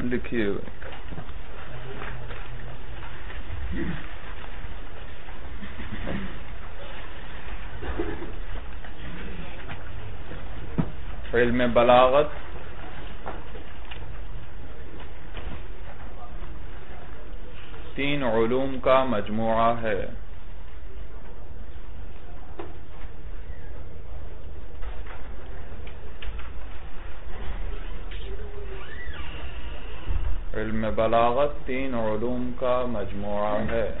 لکھیے۔ علم بلاغت۔ تین علوم کا مجموعہ ہے۔ علم بلاغت تین علوم کا مجموعہ ہے۔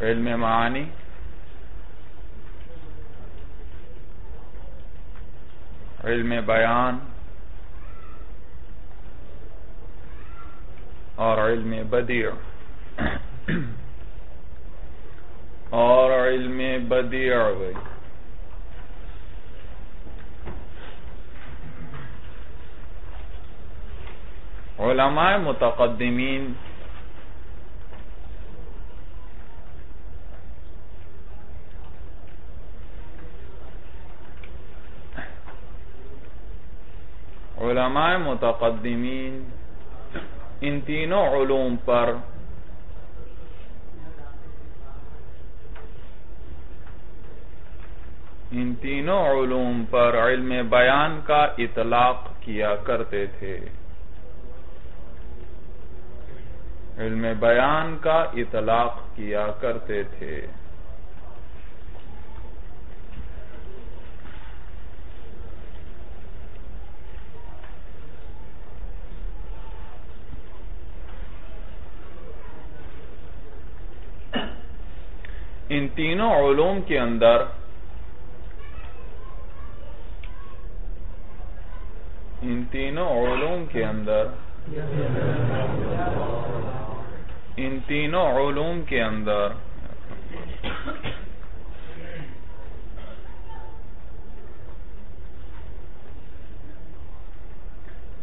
علم معانی۔ علم بیان۔ اور علم بدیع۔ اور علم بدیع بھائی علماء متقدمین۔ علماء متقدمین، ان تینوں علوم پر۔ ان تینوں علوم پر علم بیان کا اطلاق کیا کرتے تھے۔ علم بیان کا اطلاق کیا کرتے تھے۔ ان تینوں علوم کے اندر ان تینوں علوم کے اندر ان تینوں علوم کے اندر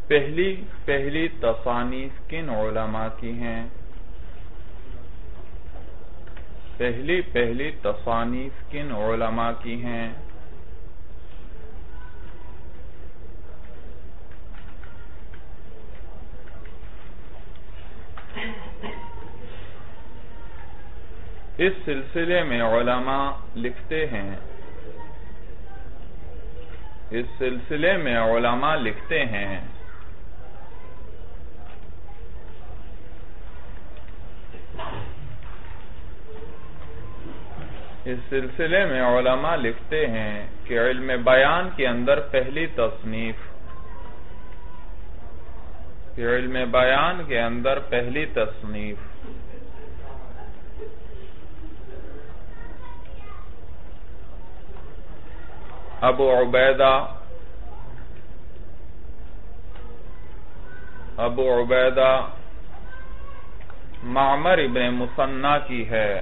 پہلی پہلی تصانیف کن علماء کی ہیں؟ پہلی پہلی تصانیف کن علماء کی ہیں؟ اس سلسلے میں علماء لکھتے ہیں۔ اس سلسلے میں علماء لکھتے ہیں۔ اس سلسلے میں علماء لکھتے ہیں کہ علم بیان کے اندر پہلی تصنیف، کہ علم بیان کے اندر پہلی تصنیف۔ ابو عبیدہ ابو عبیدہ معمر ابن مسنہ کی ہے۔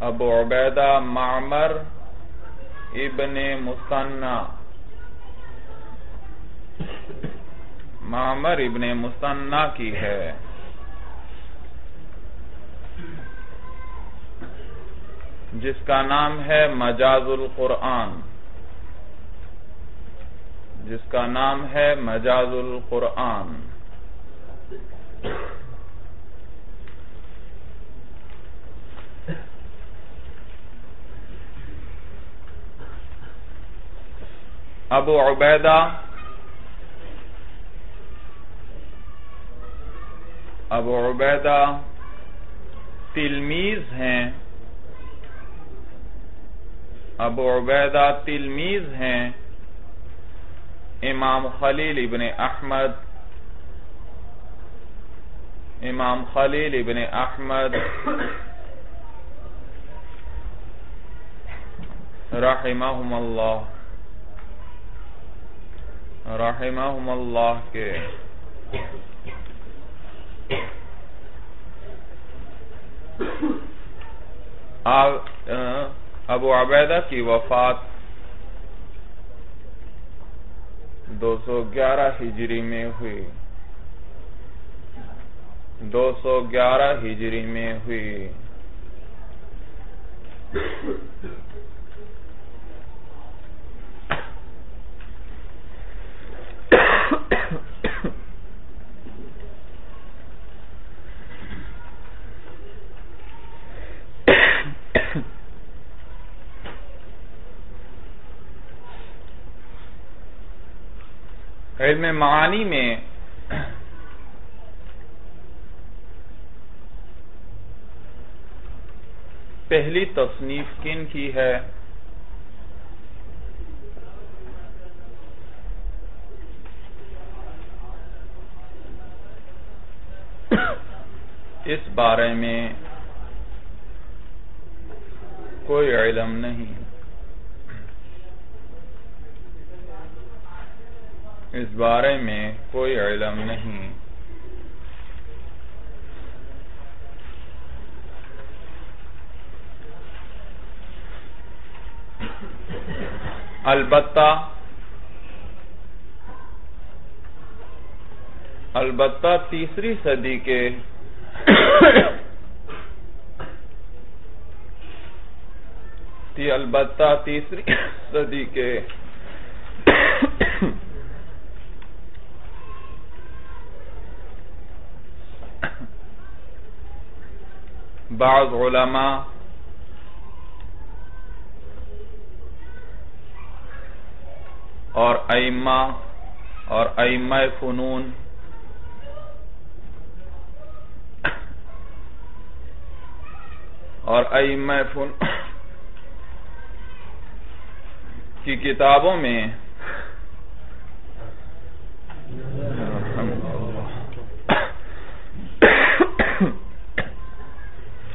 ابو عبیدہ معمر ابن مسنہ۔ معمر ابن مسنہ کی ہے۔ جس کا نام ہے مجاز القرآن۔ جس کا نام ہے مجاز القرآن۔ ابو عبیدہ۔ ابو عبیدہ۔ تلمیز ہیں۔ ابو عبیدہ تلمیز ہیں امام خلیل ابن احمد امام خلیل ابن احمد رحمہم اللہ رحمہم اللہ کے ابو عبیدہ کی وفات دو سو گیارہ ہجری میں ہوئی۔ دو سو گیارہ ہجری میں ہوئی۔ علم معانی میں پہلی تصنیف کن کی ہے؟ اس بارے میں کوئی علم نہیں۔ اس بارے میں کوئی علم نہیں۔ البتہ البتہ تیسری صدی کے البتہ تیسری صدی کے بعض علماء اور ائمہ اور ائمہ فنون اور ائمہ فنون کی کتابوں میں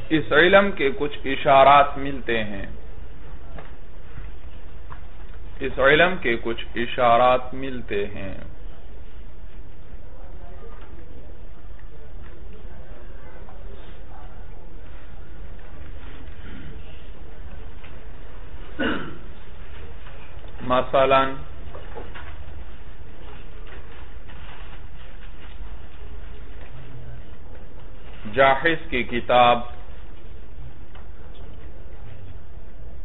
اس علم کے کچھ اشارات ملتے ہیں۔ اس علم کے کچھ اشارات ملتے ہیں۔ مثلا جاحس کی کتاب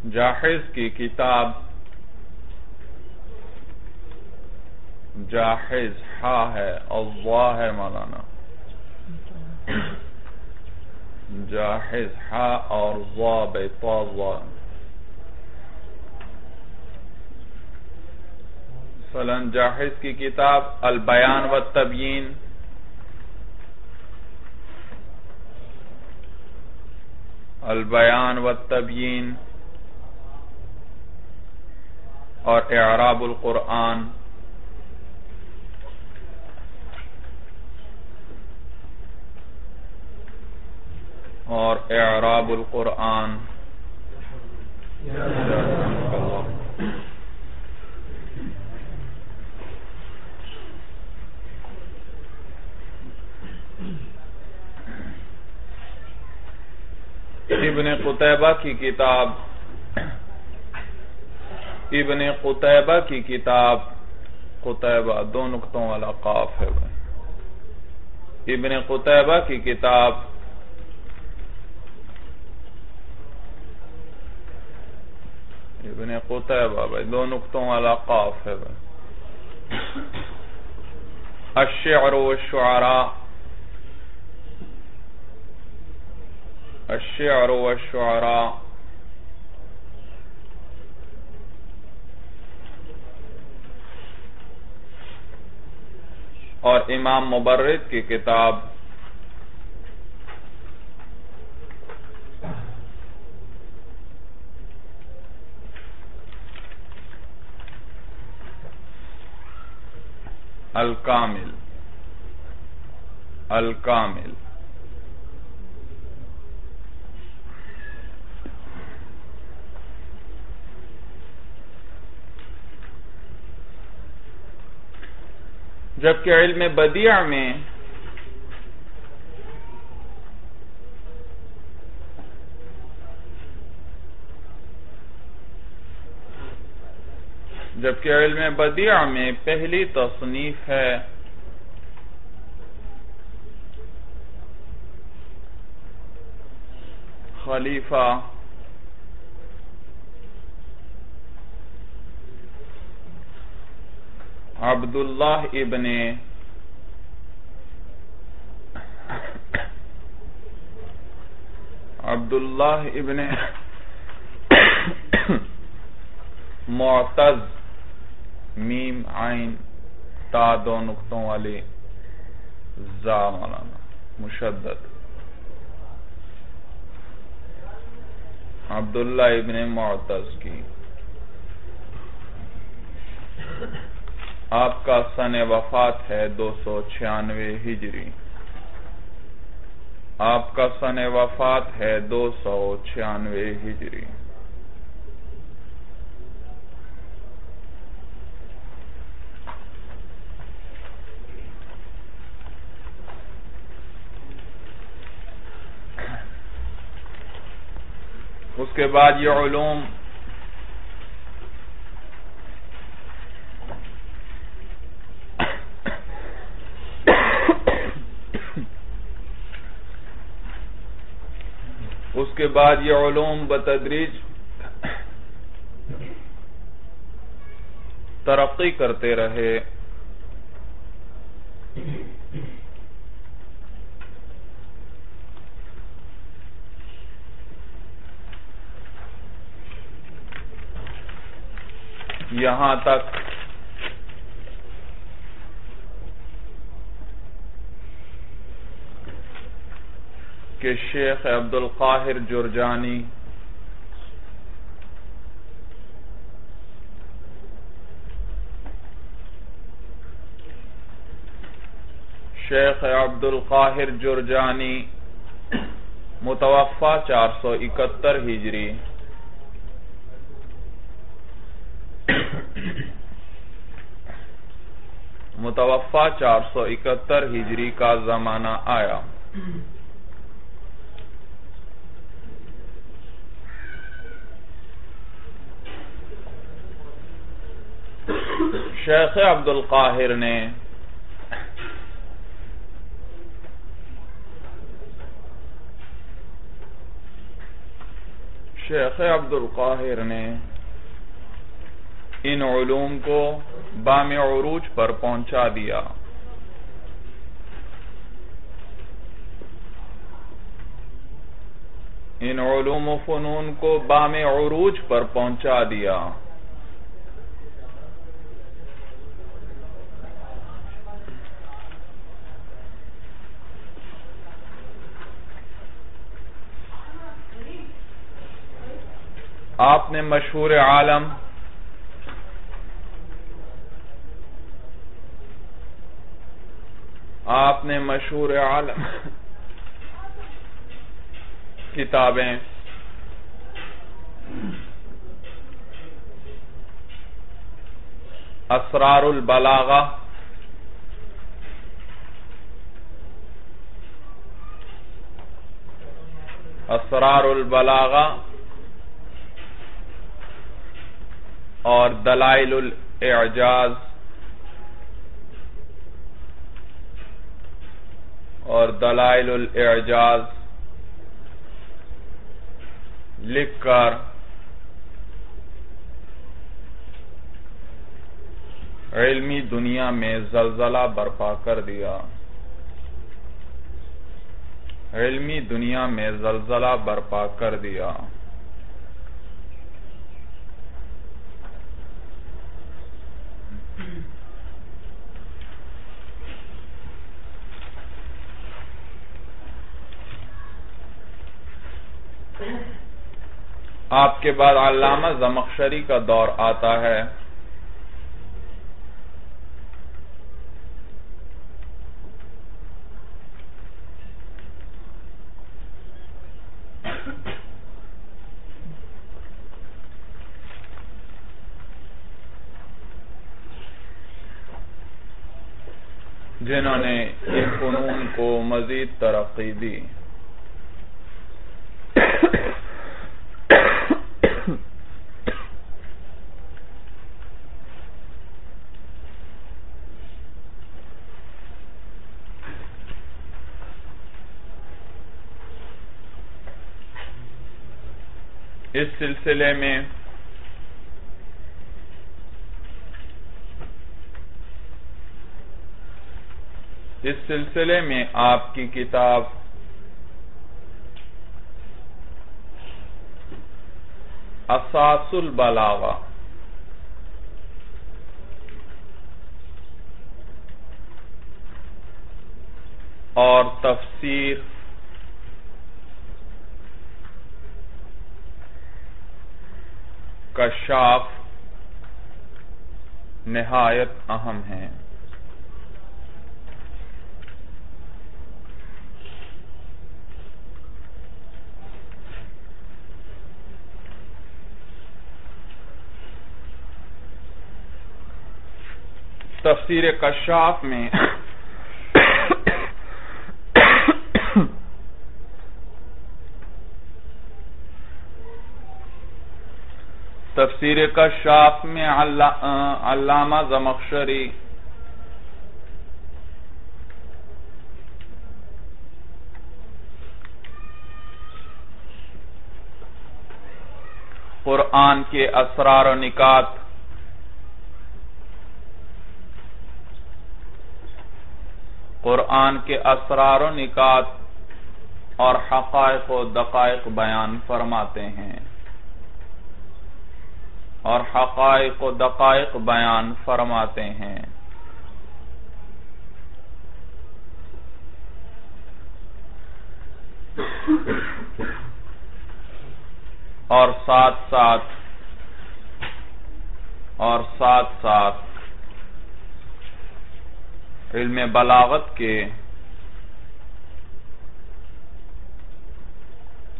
جاحز کی کتاب جاحز ہا ہے، اللہ ہے مولانا۔ جاحز ہا اور وا بیتا وا۔ مثلا جاحز کی کتاب البیان و تبیین البیان و تبیین اور اعراب القرآن۔ اور اعراب القرآن۔ ابن قطعبہ کی کتاب۔ ابن قطعبہ کی کتاب، قطعبہ دو نکتوں والا قاف ہے بھائی ابن قطعبہ کی کتاب، ابن قطعبہ بھائی، دو نکتوں والا قاف ہے بھائی الشعر والشعراء۔ الشعر والشعراء۔ اور امام مبرد کی کتاب الکامل الکامل۔ جبکہ علم بدیع میں جبکہ علم بدیع میں پہلی تصنیف ہے۔ خلیفہ عبداللہ ابن عبداللہ ابن معتز، میم، عین، تا دو نقطوں والی زا مولانا، مشدد۔ عبداللہ ابن معتز کی۔ آپ کا سن وفات ہے دو سو چھیانوے ہجری۔ آپ کا سن وفات ہے دو سو چھیانوے ہجری۔ اس کے بعد یہ علوم اس کے بعد یہ علوم بتدریج ترقی کرتے رہے۔ یہاں تک کہ شیخ عبد القاہر جرجانی۔ شیخ عبد القاہر جرجانی متوفہ چار سو اکتر ہجری۔ متوفہ چار سو اکتر ہجری کا زمانہ آیا۔ شیخ عبد القاہر نے شیخ عبد القاہر نے ان علوم کو بام عروج پر پہنچا دیا۔ ان علوم و فنون کو بام عروج پر پہنچا دیا۔ آپ نے مشہور عالم آپ نے مشہور عالم کتابیں اسرار البلاغہ اسرار البلاغہ اور دلائل الاعجاز اور دلائل الاعجاز لکھ کر علمی دنیا میں زلزلہ برپا کر دیا۔ علمی دنیا میں زلزلہ برپا کر دیا۔ آپ کے بعد علامہ زمخشری کا دور آتا ہے۔ جنہوں نے ان فنون کو مزید ترقی دی۔ اس سلسلے میں اس سلسلے میں آپ کی کتاب اساس البلاغہ اور تفسیر کشاف نہایت اہم ہیں تفسیر کشاف میں تفسیر کشاف میں علامہ زمخشری۔ قرآن کے اسرار و نکات۔ قرآن کے اسرار و نکات اور حقائق و دقائق بیان فرماتے ہیں۔ اور حقائق و دقائق بیان فرماتے ہیں۔ اور ساتھ ساتھ، اور ساتھ ساتھ علم بلاغت کے،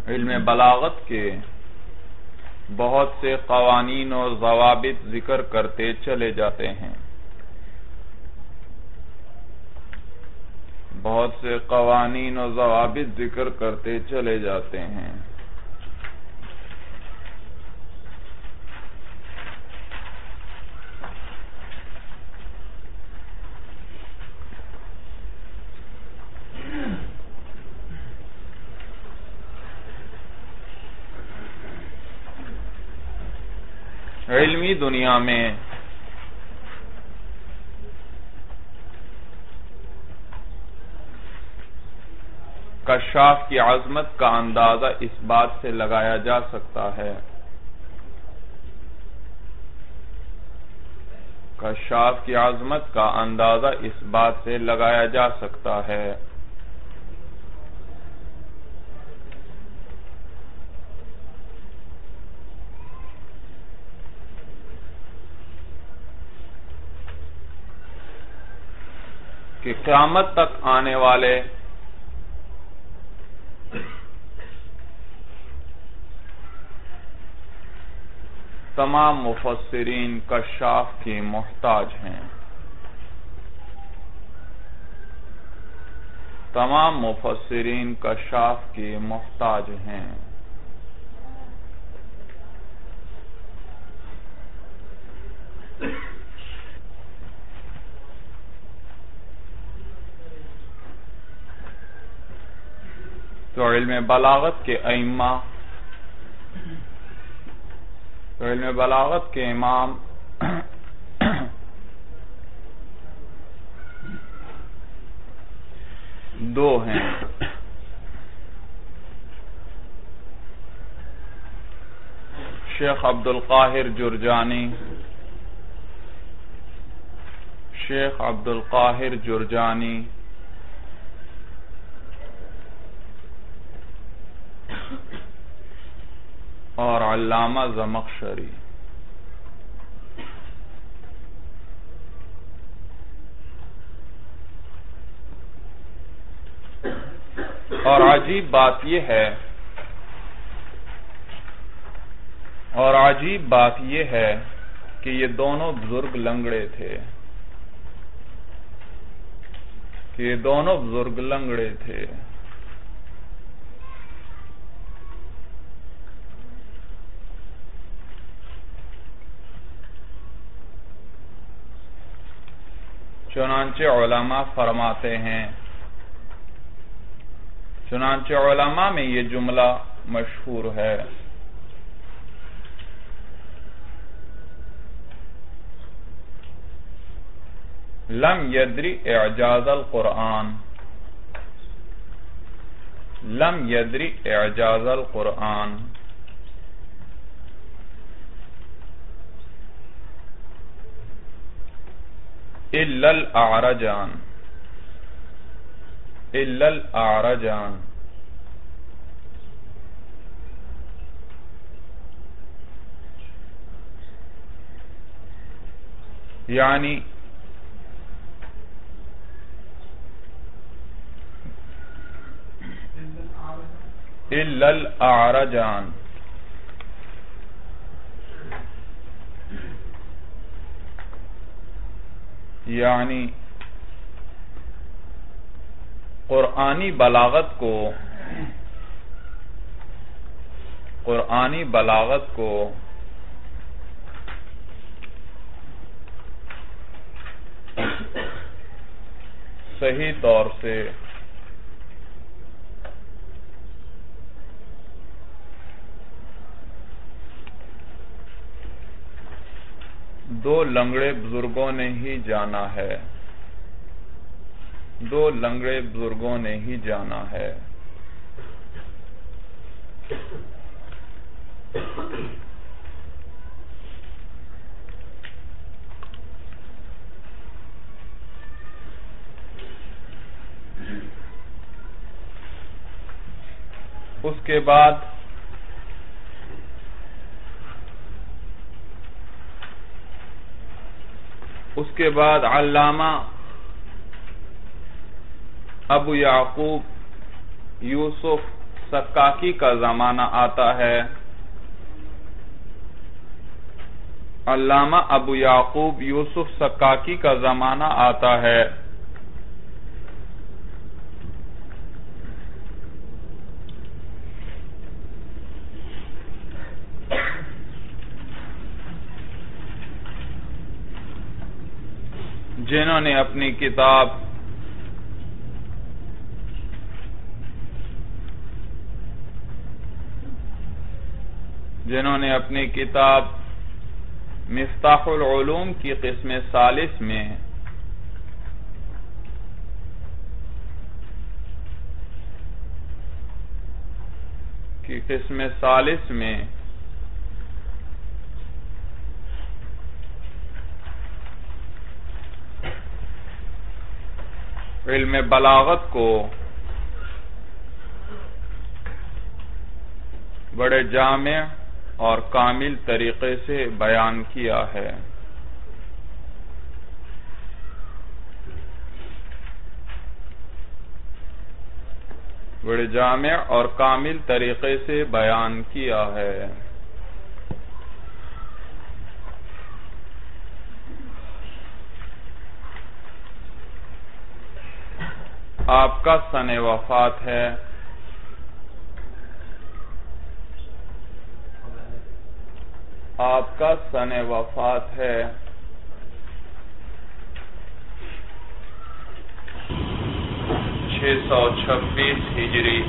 علم بلاغت کے بہت سے قوانین اور ضوابط ذکر کرتے چلے جاتے ہیں۔ بہت سے قوانین اور ضوابط ذکر کرتے چلے جاتے ہیں۔ علمی دنیا میں کشاف کی عظمت کا اندازہ اس بات سے لگایا جا سکتا ہے۔ کشاف کی عظمت کا اندازہ اس بات سے لگایا جا سکتا ہے کہ قیامت تک آنے والے تمام مفسرین کشاف کی محتاج ہیں۔ تمام مفسرین کشاف کی محتاج ہیں۔ تو علم بلاغت کے ائمہ، تو علم بلاغت کے امام دو ہیں۔ شیخ عبد القاہر جرجانی، شیخ عبد القاہر جرجانی اور علامہ زمخشری اور عجیب بات یہ ہے اور عجیب بات یہ ہے کہ یہ دونوں بزرگ لنگڑے تھے۔ کہ یہ دونوں بزرگ لنگڑے تھے۔ چنانچہ علماء فرماتے ہیں۔ چنانچہ علماء میں یہ جملہ مشہور ہے۔ لم یدری اعجاز القرآن۔ لم یدری اعجاز القرآن۔ الا الاعرجان الا الاعرجان یعنی الا الاعرجان یعنی قرآنی بلاغت کو قرآنی بلاغت کو صحیح طور سے دو لنگڑے بزرگوں نے ہی جانا ہے۔ دو لنگڑے بزرگوں نے ہی جانا ہے۔ اس کے بعد اس کے بعد علامہ ابو یعقوب یوسف سکاکی کا زمانہ آتا ہے۔ علامہ ابو یعقوب یوسف سکاکی کا زمانہ آتا ہے۔ جنہوں نے اپنی کتاب جنہوں نے اپنی کتاب مفتاح العلوم کی قسم سالس میں کی قسم سالس میں علم بلاغت کو بڑے جامع اور کامل طریقے سے بیان کیا ہے۔ بڑے جامع اور کامل طریقے سے بیان کیا ہے۔ آپ کا سن وفات ہے۔ آپ کا سن وفات ہے۔ چھ سو چھبیس ہجری۔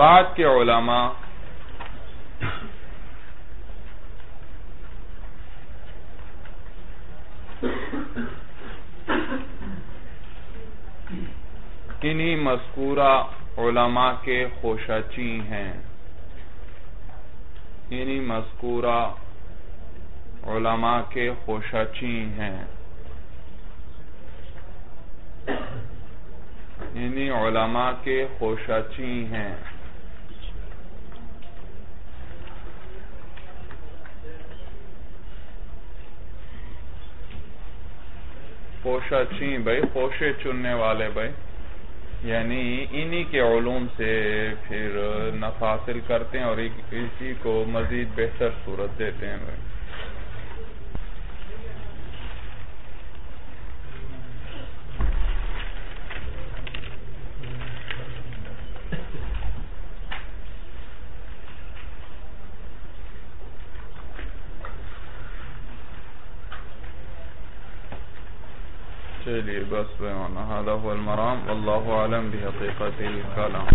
بعد کے علماء انہی مذکورہ علماء کے خوشچی ہیں۔ انہی مذکورہ علماء کے خوشچی ہیں۔ انہی علماء کے خوشچی ہیں۔ خوشہ چین بھائی خوشے چننے والے بھائی۔ یعنی انہی کے علوم سے پھر نفاصل کرتے ہیں اور اسی کو مزید بہتر صورت دیتے ہیں بھائی۔ والله أعلم بحقيقة الكلام